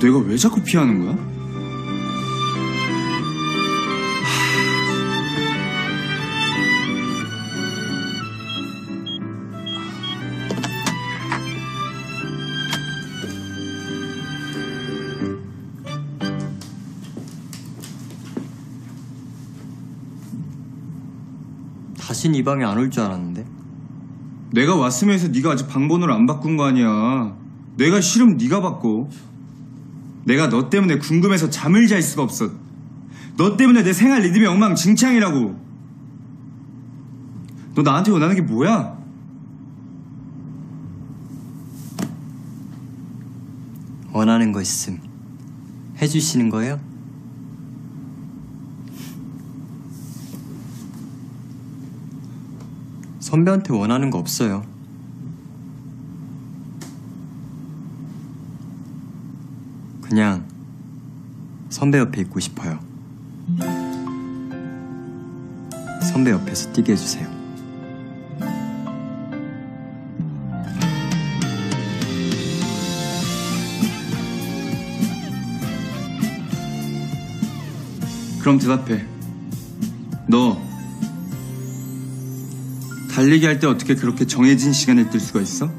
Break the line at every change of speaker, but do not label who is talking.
내가 왜 자꾸 피하는 거야?
다신 이 방에 안 올 줄 알았는데.
내가 왔으면 해서 네가 아직 방번호를 안 바꾼 거 아니야. 내가 싫으면 네가 바꿔. 내가 너 때문에 궁금해서 잠을 잘 수가 없어. 너 때문에 내 생활 리듬이 엉망진창이라고. 너 나한테 원하는 게 뭐야?
원하는 거 있음. 해주시는 거예요? 선배한테 원하는 거 없어요. 그냥 선배 옆에 있고 싶어요. 선배 옆에서 뛰게 해주세요.
그럼 대답해. 너 달리기 할 때 어떻게 그렇게 정해진 시간에 뛸 수가 있어?